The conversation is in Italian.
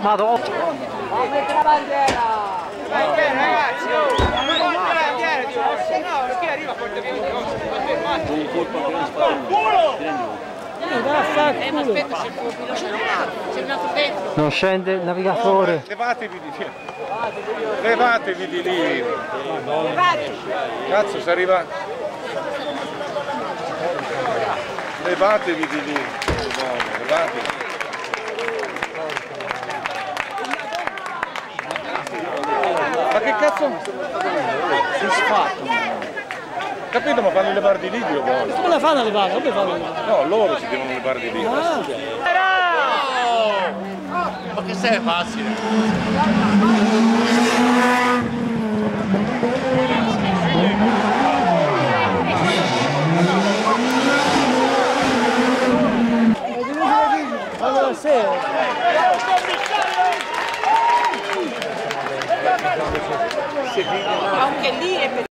Madonna. Mette la bandiera! Bandiera ragazzi, oh! Non voglio la bandiera! No, perché arriva porta via di cose? Eh, va a fare Eh, ma aspetta, c'è il tuo c'è un altro dentro. Non scende il navigatore. Levatevi di lì. Levatevi di lì. Cazzo, si arriva. Levatevi di lì. No, levatevi. Ma che cazzo? Si sfatto. Capito, ma fanno levare di lì, Dio vuole. Come la fanno a levare? Come fanno a levare? No, loro si devono levare di lì. Ma che sei facile? você. Aunque ele